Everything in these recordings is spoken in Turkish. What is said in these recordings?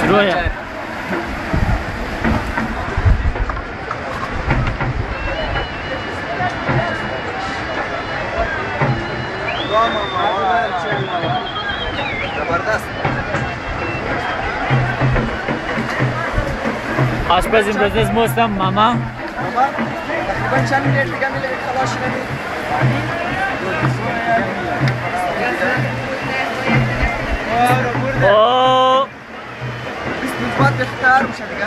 شروع ya. زبردست آشپز امروز از مستم ماما بابا تقریبا چند منت دیگه میله خلاص نمی او 20 minut بعد بختار میشه دیگه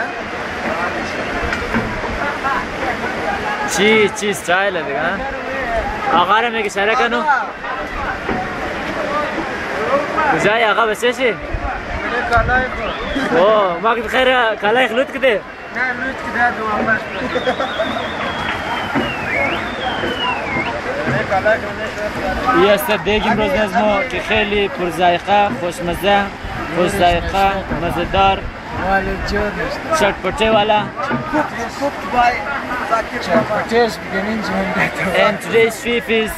چی چی استایل دیگه آقا رو میگه اشاره کنو کجای آقا بچه چی؟ میله کالای خود او ما که خیر کالای خلوت یه است دیگیم روز ما که خیلی پر پرزایقه خوشمزه خوشزایقه مزدار چرپٹے والا. And today's sweep is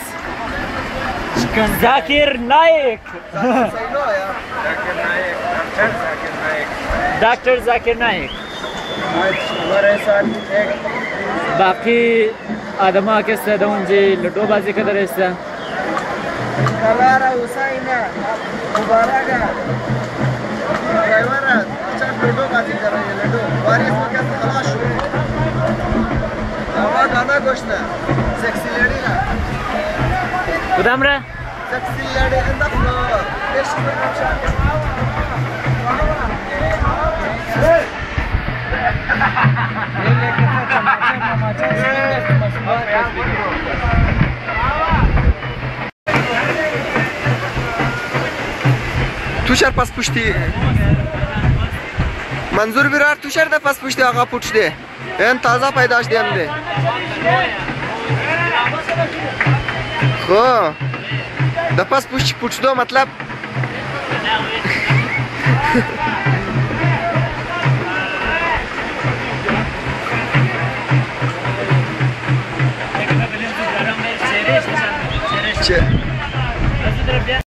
Zakir Naik. Dr. Zakir Naik. باقی adama keessa daunji lodobasi kadaressa kalara usaina mubaraga driver acha lodobasi kar rahe lodo waris ka talash हवा गाना गोश्त sexy lady ना गुदाम रे sexy lady in the floor this production ले ले के मज़ा मज़ा توشر پس پشتی منظور بیرار توشر ده پس پشتی آقا پوچ ده این تازه پیداش دیم ده خو ده پس پشت پوچ دو مطلب Che.